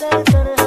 said,